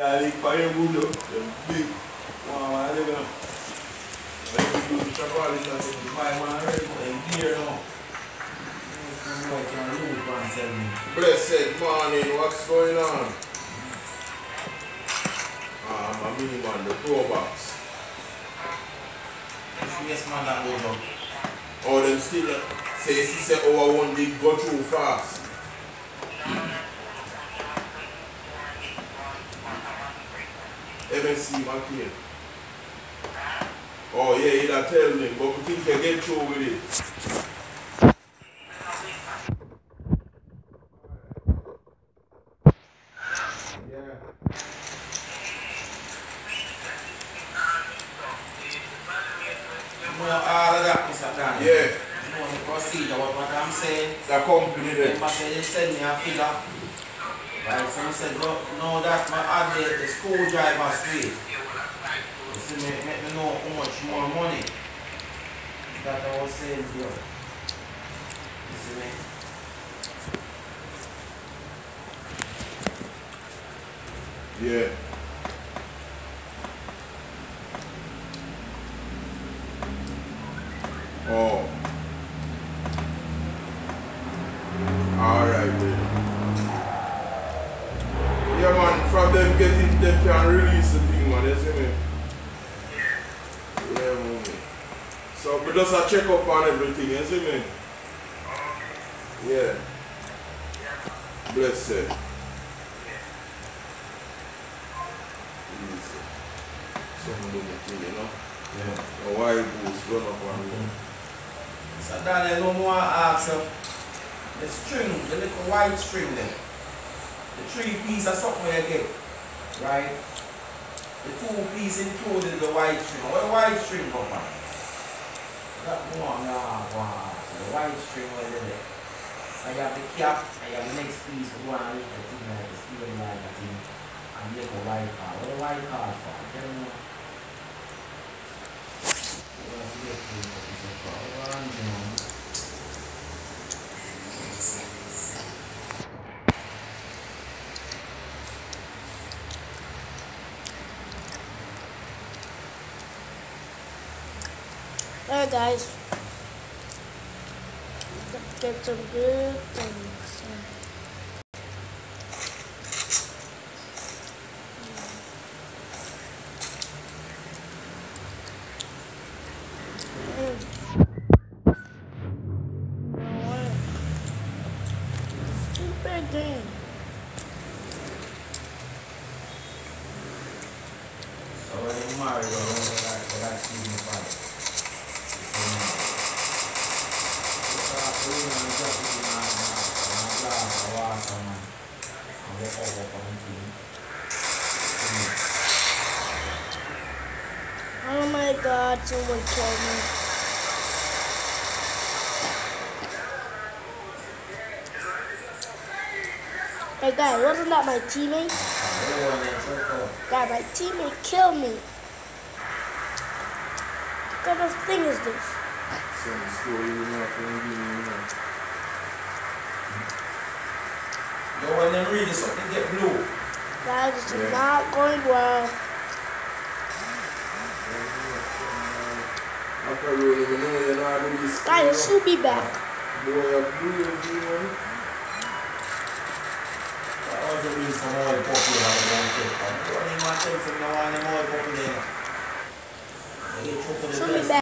Ali pa yon bulo, yon big. Mwa wan ale gan. Mwen yon bulo chapal yon sa yon bay man red, yon gear nou. Blessed morning, what's going on? Ah, my mini man, the pro box. Yes, man, that goes up. Oh, them still say, she say, oh, I want to go through fast. MSC McCain. Oh, yeah, he da tell me, but we think you get through with it. Yeah. You know that, Mr. Dan. Yeah, You know the procedure, what, what I'm saying. the company there. They send me a figure. Right, so I said, no, no, that my add the, the screwdriver straight. You see, me, make me know how much more money that I was saying to you. See me? Yeah. Oh. Alright then. Yeah them getting them can release the thing man, you see me? Yeah man. So we just a check up on everything, you see me? Yeah. Blessed. Easy. Something do the thing, you know? Yeah. A wild goose run up run. So Daniel, no more ask. Um, the string, the little white string there. The three piece of something you get. Right? The two piece included the white string. Where white string come from? That one, nah, wow. The white string was there. I have the cap, I have the next piece, one with the thing like the steel like the thing. You have a white card. What the white card for? I don't know. What was the thing that is a card? One, you know. Alright guys. Get some good things. Game. So when you marry, you don't go back to that season five. So now, you start doing and just looking at it now, and a glass of water, man, and walk over from the thing. Oh my god, someone killed me. Hey guys, wasn't that my teammate? And then check out. God, my teammate killed me. What kind of thing is this? Some story you know, from you know. Yo, when them read this, something get blue. Guys, this is not going well. After you don't even know you're not doing this. Guys, she'll be back. Boy, you're brilliant, you know. That was the reason why I pop you have a. I'm running my trip from now on, I'm all popular. They get trouble with She'll be back.